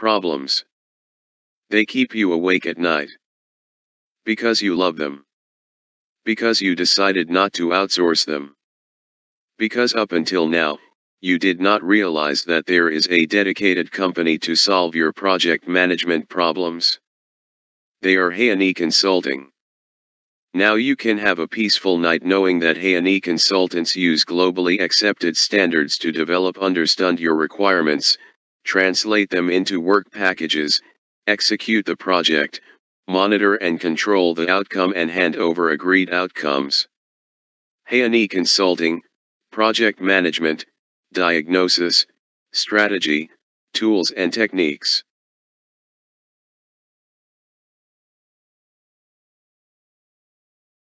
Problems. They keep you awake at night. Because you love them. Because you decided not to outsource them. Because up until now, you did not realize that there is a dedicated company to solve your project management problems. They are Hayani Consulting. Now you can have a peaceful night knowing that Hayani consultants use globally accepted standards to develop understand your requirements, translate them into work packages, execute the project, monitor and control the outcome and hand over agreed outcomes. Hayani Consulting, Project Management, Diagnosis, Strategy, Tools and Techniques.